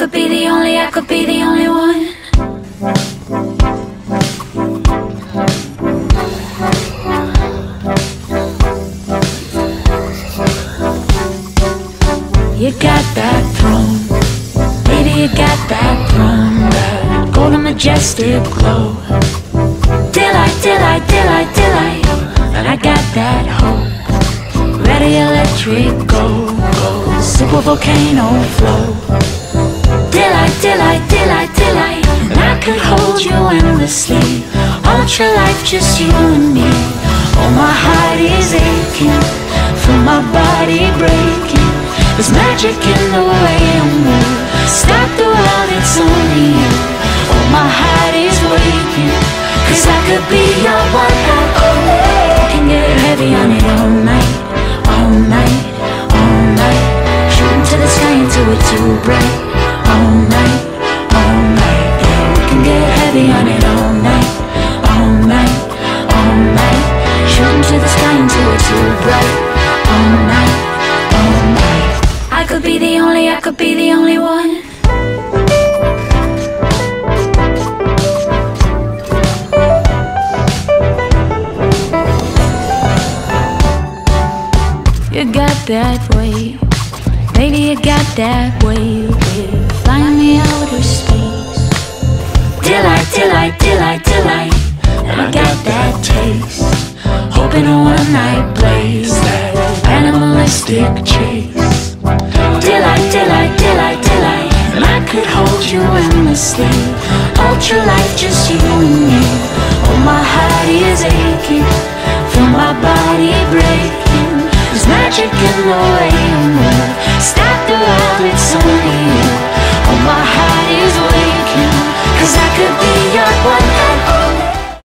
could be the only, I could be the only one. You got that throne, baby, you got that throne, that golden majestic glow. Delight, delight, delight, delight, and I got that hope. Ready, electric, go, go, super volcano flow. Delight, delight, delight, and I could hold you endlessly. Ultra life, just you and me. Oh, my heart is aching, feel my body breaking. There's magic in the way you move. Stop the world, it's only you. Oh, my heart is waking. Cause I could be your one and only. Can get heavy on it all night, all night, all night. Shooting to the sky until we're too bright. On it all night, all night, all night. Shooting to the sky until we're too bright. All night, all night. I could be the only, I could be the only one. You got that way, baby, you got that way, flying me Delight, delight, delight, and I got that taste. Hoping a one night blaze, that animalistic chase. Delight, delight, delight, delight, and I could hold you endlessly. Ultra life, just you and me.